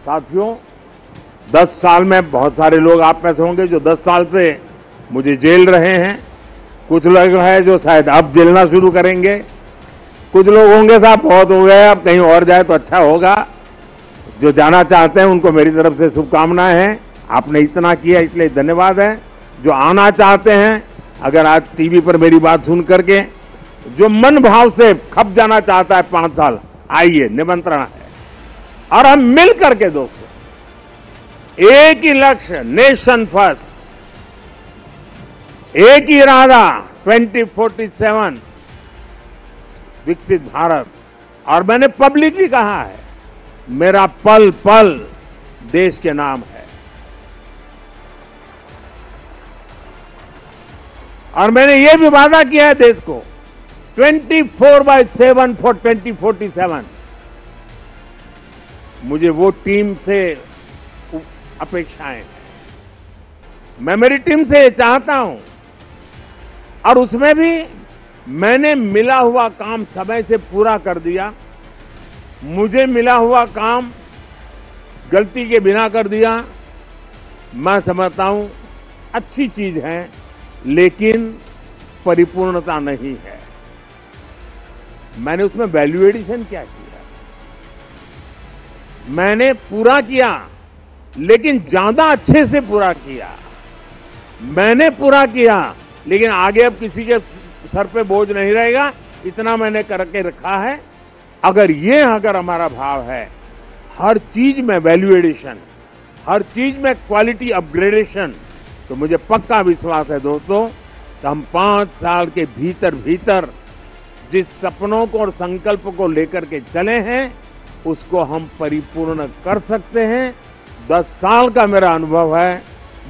साथियों, दस साल में बहुत सारे लोग आप में से होंगे जो दस साल से मुझे जेल रहे हैं। कुछ लोग हैं जो शायद अब जेलना शुरू करेंगे। कुछ लोग होंगे साहब, बहुत हो गए। अब कहीं और जाए तो अच्छा होगा। जो जाना चाहते हैं, उनको मेरी तरफ़ से शुभकामनाएँ हैं। आपने इतना किया, इसलिए धन्यवाद है। जो आना चाहते हैं, अगर आज टीवी पर मेरी बात सुन करके, जो मन भाव से खप जाना चाहता है पाँच साल, आइए, निमंत्रण है। और हम मिल करके दोस्तों, एक ही लक्ष्य नेशन फ़र्स्ट एक ही इरादा 2047 विकसित भारत। और मैंने पब्लिकली कहा है, मेरा पल पल देश के नाम है। और मैंने ये भी वादा किया है देश को 24 फोर बाय सेवन फॉर 2047 मुझे वो टीम से अपेक्षाएँ हैं। मैं मेरी टीम से चाहता हूँ। और उसमें भी मैंने मिला हुआ काम समय से पूरा कर दिया। मुझे मिला हुआ काम गलती के बिना कर दिया। मैं समझता हूँ अच्छी चीज़ है, लेकिन परिपूर्णता नहीं है। मैंने उसमें वैल्यू एडिशन क्या किया? मैंने पूरा किया, लेकिन ज़्यादा अच्छे से पूरा किया। मैंने पूरा किया, लेकिन आगे अब किसी के सर पे बोझ नहीं रहेगा, इतना मैंने करके रखा है। अगर ये अगर हमारा भाव है, हर चीज़ में वैल्यू एडिशन हर चीज़ में क्वालिटी अपग्रेडेशन तो मुझे पक्का विश्वास है दोस्तों कि हम पाँच साल के भीतर भीतर जिस सपनों को और संकल्प को लेकर के चले हैं उसको हम परिपूर्ण कर सकते हैं। दस साल का मेरा अनुभव है,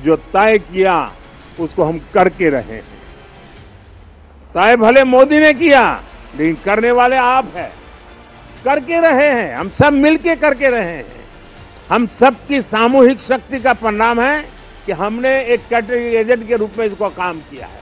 जो तय किया, उसको हम करके रहे हैं। तय भले मोदी ने किया, लेकिन करने वाले आप हैं। करके रहे हैं, हम सब मिलके करके रहे हैं। हम सबकी सामूहिक शक्ति का परिणाम है कि हमने एक कैटेगरी एजेंट के रूप में इसको काम किया है।